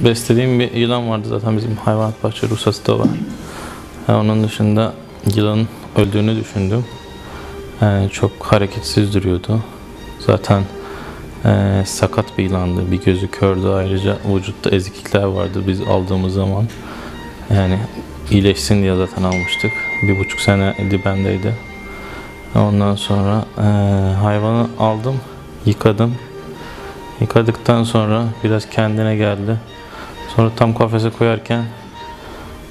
beslediğim bir yılan vardı zaten bizim hayvanat bahçe ruhsatı da var. Ha, onun dışında yılanın öldüğünü düşündüm. Yani çok hareketsiz duruyordu. Zaten e, sakat bir yılandı. Bir gözü kördü ayrıca vücutta eziklikler vardı biz aldığımız zaman. Yani iyileşsin diye zaten almıştık. Bir buçuk sene bendeydi. Ondan sonra e, hayvanı aldım, yıkadım. Yıkadıktan sonra biraz kendine geldi. Sonra tam kafese koyarken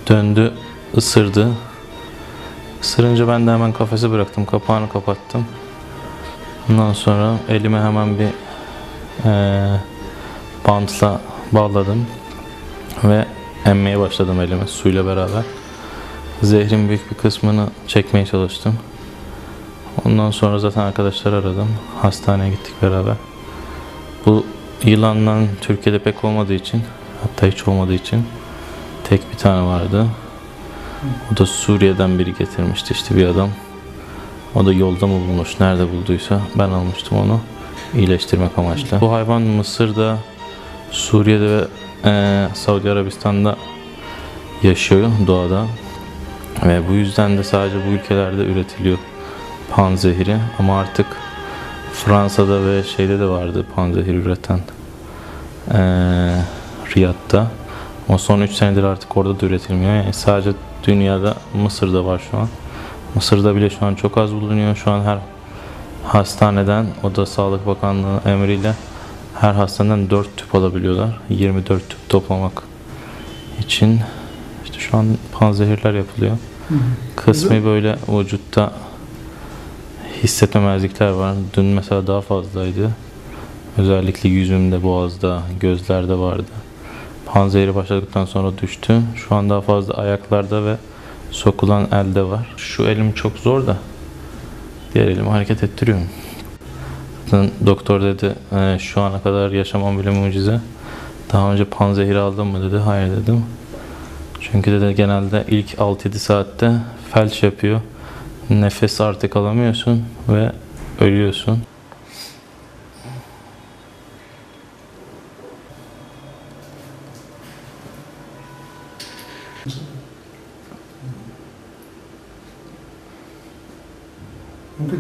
döndü, ısırdı. Isırınca ben de hemen kafesi bıraktım, kapağını kapattım. Ondan sonra elime hemen bir eee bantla bağladım ve emmeye başladım elime suyla beraber. Zehrin büyük bir kısmını çekmeye çalıştım. Ondan sonra zaten arkadaşlar aradım. Hastaneye gittik beraber. Bu yılandan Türkiye'de pek olmadığı için, hatta hiç olmadığı için tek bir tane vardı. O da Suriye'den biri getirmişti işte bir adam. O da yolda mı bulmuş, nerede bulduysa ben almıştım onu iyileştirmek amaçlı. Bu hayvan Mısır'da, Suriye'de ve eee Saudi Arabistan'da yaşıyor doğada. Ve bu yüzden de sadece bu ülkelerde üretiliyor panzehiri ama artık Fransa'da ve şeyde de vardı panzehir üreten eee Riyad'da. Ama son 3 senedir artık orada da üretilmiyor. Yani sadece dünyada Mısır'da var şu an. Mısır'da bile şu an çok az bulunuyor. Şu an her hastaneden, o da Sağlık Bakanlığı emriyle her hastaneden 4 tüp alabiliyorlar. 24 tüp toplamak için işte şu an panzehirler yapılıyor. Kısmi böyle vücutta hissetmemezlikler var. Dün mesela daha fazlaydı. Özellikle yüzümde, boğazda, gözlerde vardı. Panzehiri başladıktan sonra düştü. Şu an daha fazla ayaklarda ve sokulan elde var. Şu elim çok zor da diğer elimi hareket ettiriyorum. Zaten doktor dedi "E, şu ana kadar yaşamam bile mucize. Daha önce panzehir aldın mı dedi. Hayır dedim. Çünkü dedi genelde ilk 6-7 saatte felç yapıyor. Nefes artık alamıyorsun ve ölüyorsun. Muito